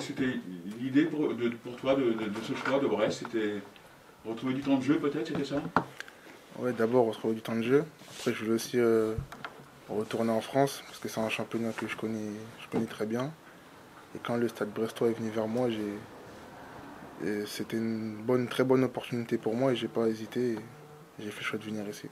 C'était l'idée pour, toi de, ce choix de Brest, c'était retrouver du temps de jeu peut-être, c'était ça? Ouais, d'abord retrouver du temps de jeu. Après, je voulais aussi euh, retourner en France parce que c'est un championnat que je connais, très bien. Et quand le Stade Brestois est venu vers moi, c'était une très bonne opportunité pour moi et j'ai pas hésité. J'ai fait le choix de venir ici.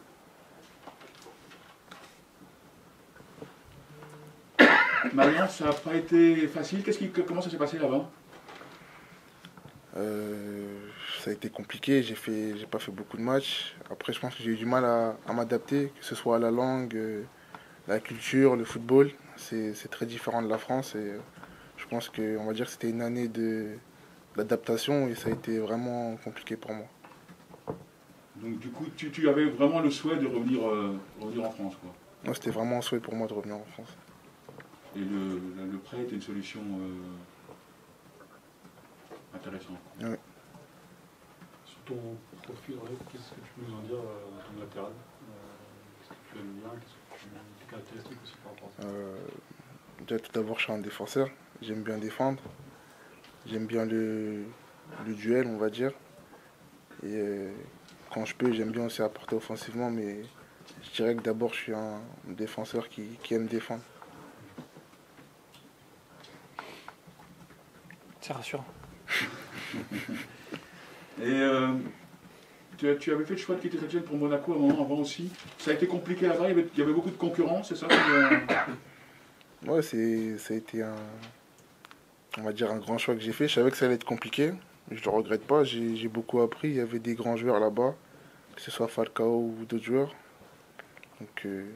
Marion, ça n'a pas été facile. Qu'est-ce qui, comment ça s'est passé là-bas? Euh, ça a été compliqué, j'ai fait, j'ai pas fait beaucoup de matchs. Après, je pense que j'ai eu du mal à, à m'adapter, que ce soit à la langue, euh, la culture, le football. C'est très différent de la France et euh, je pense que, on va dire, que c'était une année de d'adaptation et ça a été vraiment compliqué pour moi. Donc du coup, tu, tu avais vraiment le souhait de revenir, revenir en France. Quoi? C'était vraiment un souhait pour moi de revenir en France. Et le, le, le prêt était une solution euh, intéressante. Sur ton profil, qu'est-ce que tu peux nous en dire euh, dans ton latéral Euh, Qu'est-ce que tu aimes bien Qu'est-ce que tu caractéristiques aussi par rapport à ça? Euh, déjà, tout d'abord, je suis un défenseur. J'aime bien défendre. J'aime bien le, le duel, on va dire. Et quand je peux, j'aime bien aussi apporter offensivement, mais je dirais que d'abord, je suis un défenseur qui, qui aime défendre. C'est rassurant. Et euh, tu, avais fait le choix de quitter cette pour Monaco à un moment avant aussi. Ça a été compliqué là-bas, il y avait, il y avait beaucoup de concurrence, c'est ça euh, Ouais, c'est, ça a été un, on va dire un grand choix que j'ai fait. Je savais que ça allait être compliqué, mais je ne le regrette pas. J'ai, j'ai beaucoup appris. Il y avait des grands joueurs là-bas, que ce soit Falcao ou d'autres joueurs. Donc, euh,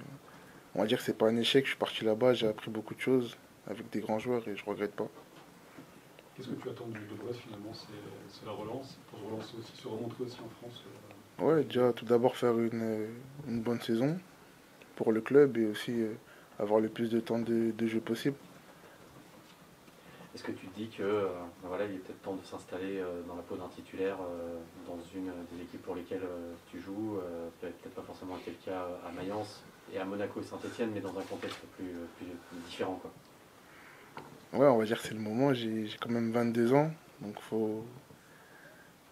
on va dire que c'est pas un échec. Je suis parti là-bas, j'ai appris beaucoup de choses avec des grands joueurs et je regrette pas. Qu'est-ce que tu attends de, de Brest finalement C'est la relance, pour se relancer aussi, se remontrer aussi en France euh, Ouais, déjà tout d'abord faire une, une bonne saison pour le club et aussi euh, avoir le plus de temps de, de jeu possible. Est-ce que tu te dis que euh, voilà, il est peut-être temps de s'installer euh, dans la peau d'un titulaire euh, dans une des équipes pour lesquelles euh, tu joues euh, Peut-être pas forcément été le cas à Mayence et à Monaco et Saint-Etienne, mais dans un contexte plus, plus, plus différent. Quoi. Ouais, on va dire que c'est le moment. J'ai quand même 22 ans, donc faut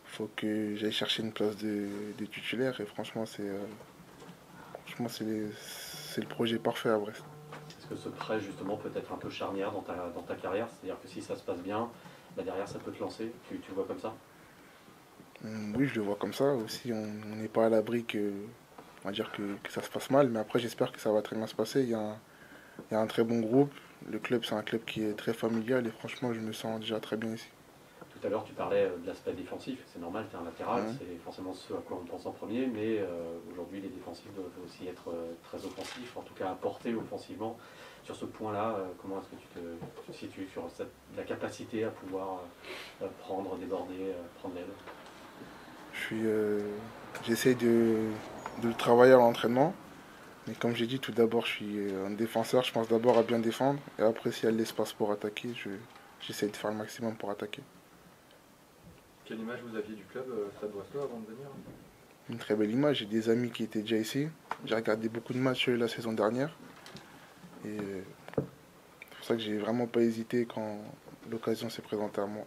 faut que j'aille chercher une place de, de titulaire et franchement c'est euh, franchement c'est le projet parfait à Brest. Est-ce que ce prêt justement peut être un peu charnière dans ta, dans ta carrière? C'est-à-dire que si ça se passe bien, bah, derrière ça peut te lancer tu, tu le vois comme ça? Hum, Oui, je le vois comme ça aussi. On on n'est pas à l'abri que on va dire que, que ça se passe mal, mais après j'espère que ça va très bien se passer. Il y a un, il y a un très bon groupe. Le club c'est un club qui est très familial et franchement je me sens déjà très bien ici. Tout à l'heure, tu parlais euh, de l'aspect défensif. C'est normal, tu es un latéral, Ouais. c'est forcément ce à quoi on pense en premier, mais euh, aujourd'hui, les défensifs doivent aussi être euh, très offensifs, en tout cas apporter offensivement. Sur ce point-là, euh, comment est-ce que tu te, tu te situes sur cette, la capacité à pouvoir prendre, déborder, prendre l'aile? Je suis, euh, j'essaie de, de le travailler à l'entraînement. Mais comme j'ai dit, tout d'abord, je suis un défenseur. Je pense d'abord à bien défendre. Et après, s'il y a de l'espace pour attaquer, je, j'essaie de faire le maximum pour attaquer. Quelle image vous aviez du club euh, Stade Brestois avant de venir? Une très belle image. J'ai des amis qui étaient déjà ici. J'ai regardé beaucoup de matchs la saison dernière. Et euh, c'est pour ça que j'ai vraiment pas hésité quand l'occasion s'est présentée à moi.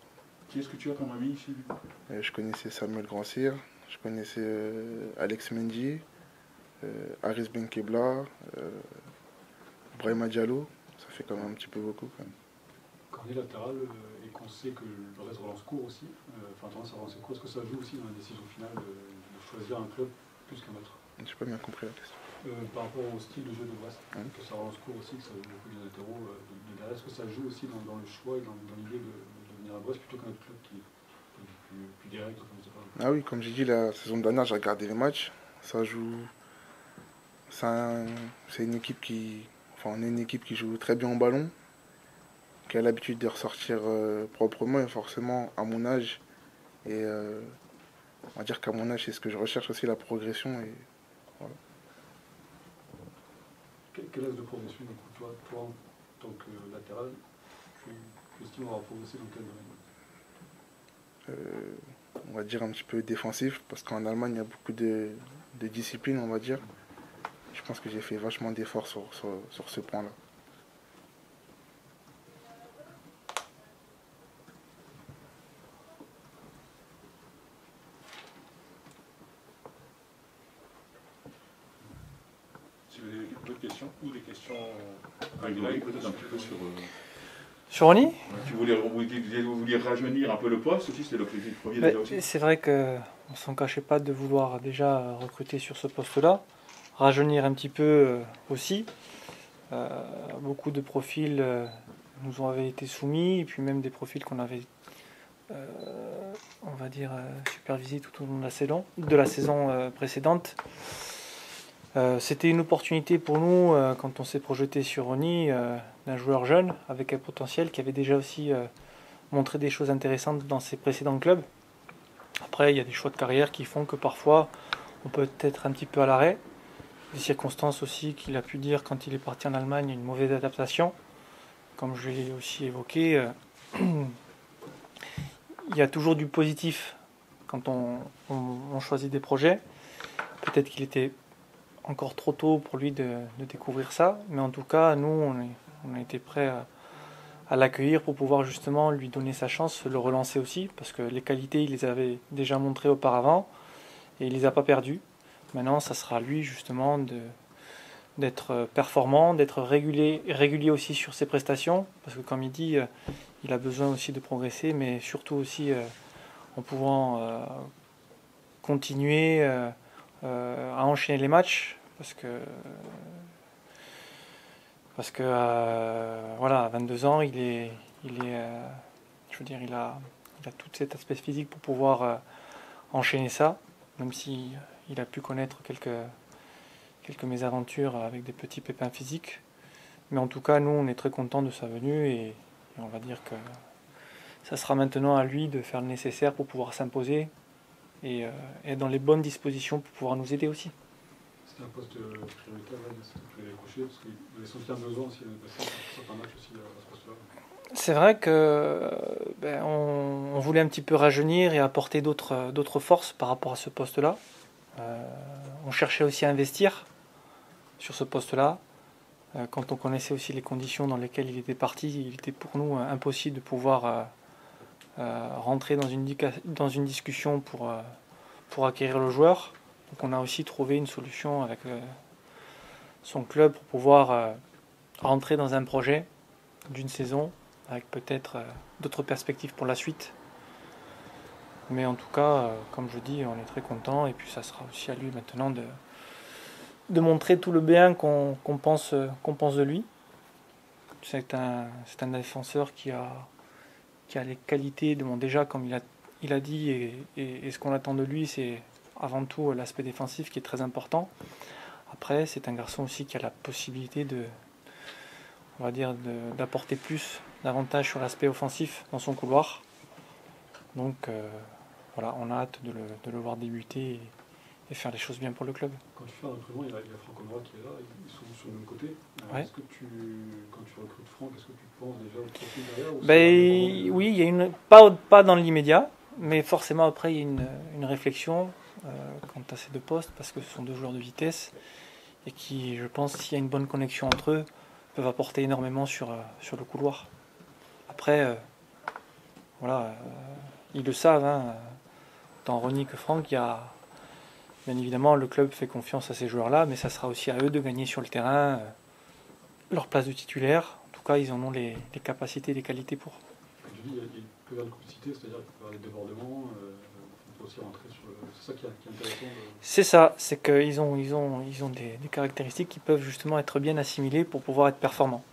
Qui est-ce que tu as comme ami ici Euh, je connaissais Samuel Grandcir, je connaissais Alex Mendy, Aris Benkebla, euh, Brahima Diallo. Ça fait quand même un petit peu beaucoup. Quand même. Est latéral euh, et qu'on sait que le reste relance court aussi, euh, enfin tendance à relancer court, est-ce que ça joue aussi dans la décision finale de, choisir un club plus qu'un autre? J'ai pas bien compris la question. Euh, Par rapport au style de jeu de Brest, que ça relance court aussi, que ça joue beaucoup des latéraux euh, de, de derrière, est-ce que ça joue aussi dans, dans le choix et dans, dans l'idée de, de venir à Brest plutôt qu'un autre club qui est plus, direct, enfin, je. Ah oui, comme j'ai dit, la saison dernière, j'ai regardé les matchs. Ça joue. C'est un- c'est une équipe qui. Enfin, on est une équipe qui joue très bien au ballon, qui a l'habitude de ressortir euh, proprement et forcément à mon âge. Et euh, on va dire qu'à mon âge, c'est ce que je recherche aussi, la progression. Et Quel, quel axe de progression, du coup, toi, toi en tant que latéral, tu, tu estimes avoir progressé dans quel domaine? Euh, on va dire un petit peu défensif, parce qu'en Allemagne, il y a beaucoup de, de discipline, on va dire je pense que j'ai fait vachement d'efforts sur, sur, sur ce point-là. ou des questions ah, régulaires, peut-être un petit peu sur. Euh, sur Oni tu voulais, vous, vous vouliez rajeunir un peu le poste aussi, c'était l'objectif premier aussi. C'est vrai qu'on ne s'en cachait pas de vouloir déjà recruter sur ce poste-là rajeunir un petit peu euh, aussi. Euh, beaucoup de profils euh, nous avaient été soumis, et puis même des profils qu'on avait, on va dire, supervisés tout au long de la saison, de la saison précédente. C'était une opportunité pour nous, quand on s'est projeté sur euh, d'un joueur jeune avec un potentiel qui avait déjà aussi montré des choses intéressantes dans ses précédents clubs. Après, il y a des choix de carrière qui font que parfois on peut être un petit peu à l'arrêt. Des circonstances aussi qu'il a pu dire quand il est parti en Allemagne, une mauvaise adaptation. Comme je l'ai aussi évoqué, euh, il y a toujours du positif quand on, choisit des projets. Peut-être qu'il était encore trop tôt pour lui de, découvrir ça, mais en tout cas, nous, on, a été prêts à, l'accueillir pour pouvoir justement lui donner sa chance, le relancer aussi, parce que les qualités, il les avait déjà montrées auparavant et il les a pas perdues. Maintenant, ça sera à lui justement d'être performant, d'être régulier, aussi sur ses prestations, parce que comme il dit, euh, il a besoin aussi de progresser, mais surtout aussi euh, en pouvant euh, continuer euh, euh, à enchaîner les matchs, parce que parce que euh, voilà, à 22 ans, il est, il est, euh, je veux dire, il a, tout cet aspect physique pour pouvoir euh, enchaîner ça, même si il a pu connaître quelques, quelques mésaventures avec des petits pépins physiques. Mais en tout cas, nous, on est très contents de sa venue et, et on va dire que ça sera maintenant à lui de faire le nécessaire pour pouvoir s'imposer et euh, être dans les bonnes dispositions pour pouvoir nous aider aussi. C'était un poste euh, prioritaire, que Parce qu'il avait besoin aussi l'année passée, certains matchs aussi à ce poste-là. C'est vrai que ben, on, on voulait un petit peu rajeunir et apporter d'autres forces par rapport à ce poste-là. Euh, on cherchait aussi à investir sur ce poste-là. Euh, quand on connaissait aussi les conditions dans lesquelles il était parti, il était pour nous euh, impossible de pouvoir rentrer dans une, discussion pour, pour acquérir le joueur. Donc on a aussi trouvé une solution avec son club pour pouvoir rentrer dans un projet d'une saison avec peut-être d'autres perspectives pour la suite. Mais en tout cas, euh, comme je dis, on est très content et puis ça sera aussi à lui maintenant de, de montrer tout le bien qu'on pense, pense de lui. C'est un, un défenseur qui a, qui a les qualités, de, déjà comme il a, il a dit, et, et- ce qu'on attend de lui, c'est avant tout l'aspect défensif qui est très important. Après, c'est un garçon aussi qui a la possibilité de, on va dire, d'apporter plus, davantage sur l'aspect offensif dans son couloir. Donc euh, voilà, on a hâte de le, de le voir débuter et, et faire les choses bien pour le club. Quand tu fais un recrutement, il y a, il y a Franck Honora qui est là, ils sont sur le même côté. Euh, Ouais. Est-ce que tu, quand tu recrutes Franck, est-ce que tu penses déjà au profil derrière ou Ben, vraiment, oui, il y a une pas, pas dans l'immédiat, mais forcément après il y a une, une réflexion euh, quant à ces deux postes parce que ce sont deux joueurs de vitesse et qui, je pense, s'il y a une bonne connexion entre eux, peuvent apporter énormément sur, euh, sur le couloir. Après, euh, voilà, ils le savent, hein, tant Ronny que Franck, il y a bien évidemment le club fait confiance à ces joueurs-là, mais ça sera aussi à eux de gagner sur le terrain euh, leur place de titulaire. En tout cas, ils en ont les, les capacités, les qualités pour. il y a- il y c'est-à-dire débordements, euh. C'est ça C'est ça, c'est qu'ils ont, ils ont, ils ont des, des caractéristiques qui peuvent justement être bien assimilées pour pouvoir être performants.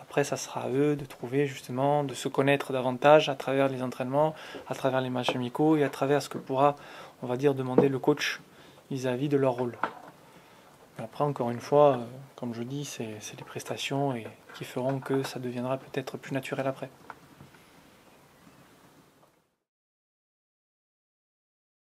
Après, ça sera à eux de trouver justement, de se connaître davantage à travers les entraînements, à travers les matchs amicaux et à travers ce que pourra, on va dire, demander le coach vis-à-vis de leur rôle. Après, encore une fois, euh, comme je dis, c'est c'est les prestations et qui feront que ça deviendra peut-être plus naturel après.